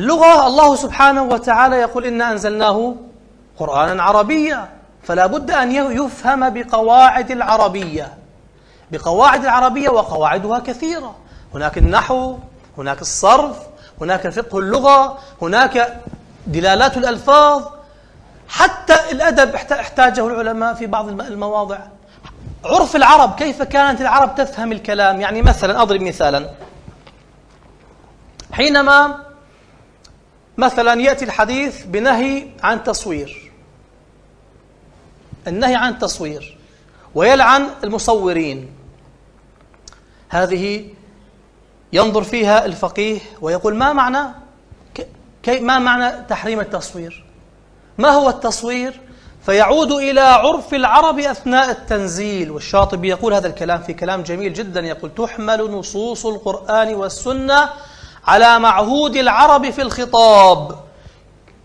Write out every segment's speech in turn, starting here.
اللغة الله سبحانه وتعالى يقول إنا أنزلناه قرآنا عربيا فلا بد أن يفهم بقواعد العربية. بقواعد العربية وقواعدها كثيرة. هناك النحو هناك الصرف هناك فقه اللغة هناك دلالات الألفاظ. حتى الأدب احتاجه العلماء في بعض المواضع. عرف العرب كيف كانت العرب تفهم الكلام؟ يعني مثلا أضرب مثالا. حينما مثلا يأتي الحديث بنهي عن تصوير. النهي عن التصوير ويلعن المصورين. هذه ينظر فيها الفقيه ويقول ما معنى؟ كي ما معنى تحريم التصوير؟ ما هو التصوير؟ فيعود إلى عرف العرب أثناء التنزيل. والشاطبي يقول هذا الكلام في كلام جميل جدا. يقول تحمل نصوص القرآن والسنة على معهود العرب في الخطاب.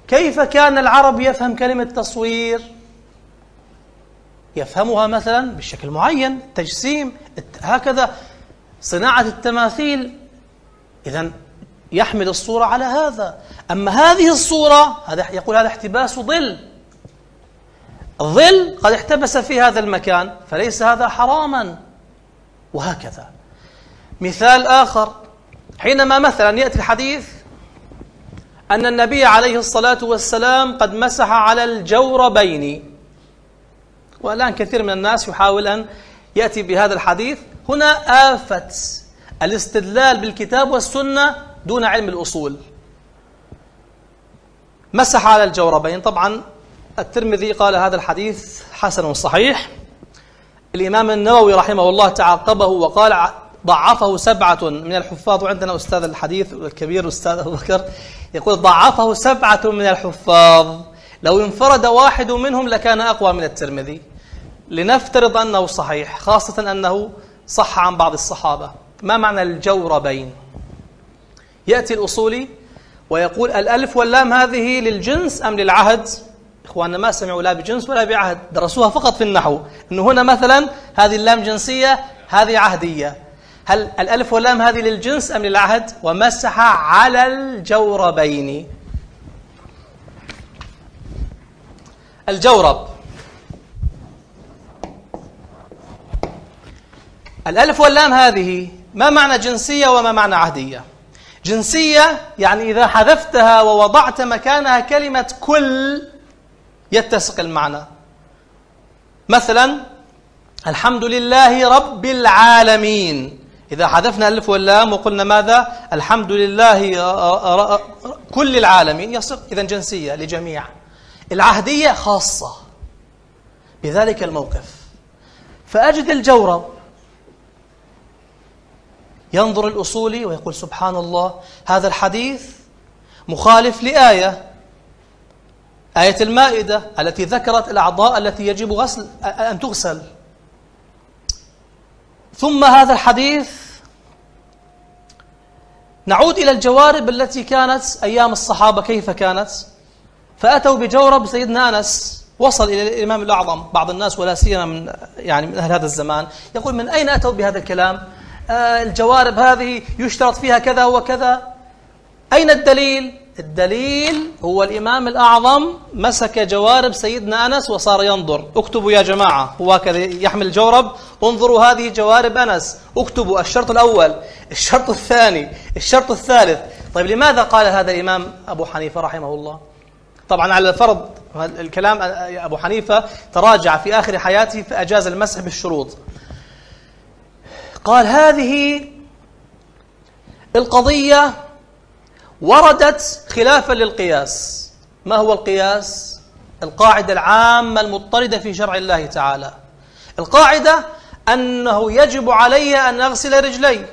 كيف كان العرب يفهم كلمة تصوير؟ يفهمها مثلا بشكل معين تجسيم هكذا. صناعة التماثيل إذا يحمل الصورة على هذا. أما هذه الصورة هذا يقول هذا احتباس ظل. الظل قد احتبس في هذا المكان فليس هذا حراما. وهكذا. مثال آخر. حينما مثلا يأتي الحديث أن النبي عليه الصلاة والسلام قد مسح على الجوربين. والآن كثير من الناس يحاول أن يأتي بهذا الحديث. هنا آفة الاستدلال بالكتاب والسنة دون علم الأصول. مسح على الجوربين. طبعا الترمذي قال هذا الحديث حسن صحيح. الإمام النووي رحمه الله تعقبه وقال ضعفه سبعة من الحفاظ. وعندنا أستاذ الحديث الكبير أستاذ أبو بكر يقول ضعفه سبعة من الحفاظ. لو انفرد واحد منهم لكان أقوى من الترمذي. لنفترض أنه صحيح خاصة أنه صح عن بعض الصحابة. ما معنى الجوربين؟ يأتي الأصولي ويقول الألف واللام هذه للجنس أم للعهد؟ إخواننا ما سمعوا لا بجنس ولا بعهد درسوها فقط في النحو. أنه هنا مثلا هذه اللام جنسية هذه عهدية. هل الألف واللام هذه للجنس أم للعهد؟ ومسح على الجوربين. الجورب. الألف واللام هذه ما معنى جنسية وما معنى عهدية؟ جنسية يعني إذا حذفتها ووضعت مكانها كلمة كل يتسق المعنى. مثلا الحمد لله رب العالمين. إذا حذفنا الألف واللام وقلنا ماذا؟ الحمد لله كل العالمين يصير إذا جنسية لجميع. العهدية خاصة بذلك الموقف. فأجد الجورب ينظر الأصولي ويقول سبحان الله هذا الحديث مخالف لآية آية المائدة التي ذكرت الأعضاء التي يجب غسل أن تغسل. ثم هذا الحديث نعود إلى الجوارب التي كانت أيام الصحابة كيف كانت؟ فأتوا بجورب سيدنا أنس وصل إلى الإمام الأعظم. بعض الناس ولا سيما من يعني من أهل هذا الزمان يقول من أين أتوا بهذا الكلام؟ آه الجوارب هذه يشترط فيها كذا وكذا. أين الدليل؟ الدليل هو الإمام الأعظم مسك جوارب سيدنا أنس وصار ينظر. اكتبوا يا جماعة هو هكذا يحمل جورب. انظروا هذه جوارب أنس. اكتبوا الشرط الأول الشرط الثاني الشرط الثالث. طيب لماذا قال هذا الإمام أبو حنيفة رحمه الله؟ طبعا على الفرض الكلام أبو حنيفة تراجع في آخر حياته فأجاز المسح بالشروط. قال هذه القضية وردت خلافا للقياس. ما هو القياس؟ القاعدة العامة المضطردة في شرع الله تعالى. القاعدة أنه يجب علي أن أغسل رجلي.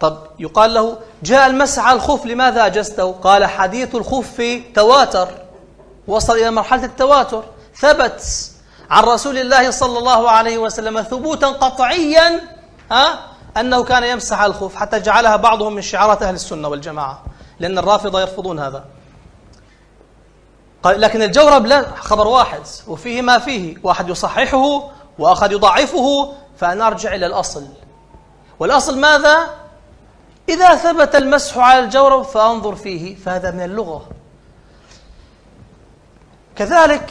طب يقال له جاء المسح على الخف لماذا أجزته؟ قال حديث الخف تواتر. وصل إلى مرحلة التواتر. ثبت عن رسول الله صلى الله عليه وسلم ثبوتا قطعيا ها؟ أنه كان يمسح على الخف حتى جعلها بعضهم من شعارات أهل السنة والجماعة لأن الرافضة يرفضون هذا. لكن الجورب لا خبر واحد وفيه ما فيه واحد يصححه وآخر يضعفه فأنا أرجع إلى الأصل. والأصل ماذا؟ إذا ثبت المسح على الجورب فأنظر فيه فهذا من اللغة. كذلك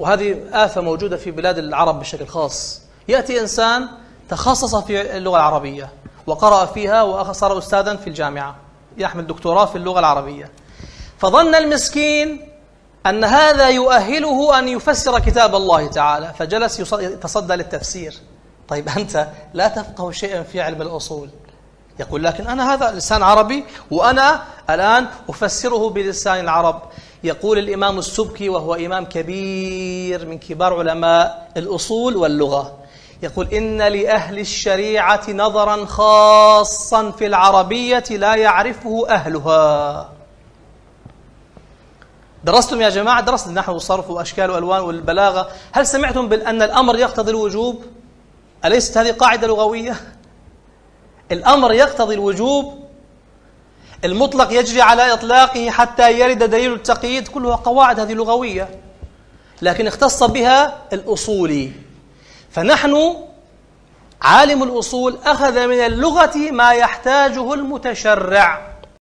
وهذه آفة موجودة في بلاد العرب بشكل خاص. يأتي إنسان تخصص في اللغة العربية وقرأ فيها وصار أستاذا في الجامعة. يحمل دكتوراه في اللغة العربية. فظن المسكين أن هذا يؤهله أن يفسر كتاب الله تعالى فجلس يتصدى للتفسير. طيب أنت لا تفقه شيئا في علم الأصول. يقول لكن أنا هذا لسان عربي وأنا الآن أفسره بلسان العرب. يقول الإمام السبكي وهو إمام كبير من كبار علماء الأصول واللغة. يقول إن لأهل الشريعة نظرا خاصا في العربية لا يعرفه أهلها. درستم يا جماعة؟ درست النحو والصرف وأشكال وألوان والبلاغة. هل سمعتم بأن الأمر يقتضي الوجوب؟ أليست هذه قاعدة لغوية؟ الأمر يقتضي الوجوب المطلق يجري على إطلاقه حتى يرد دليل التقييد كلها قواعد هذه لغوية. لكن اختص بها الأصولي فنحن عالم الأصول أخذ من اللغة ما يحتاجه المتشرع.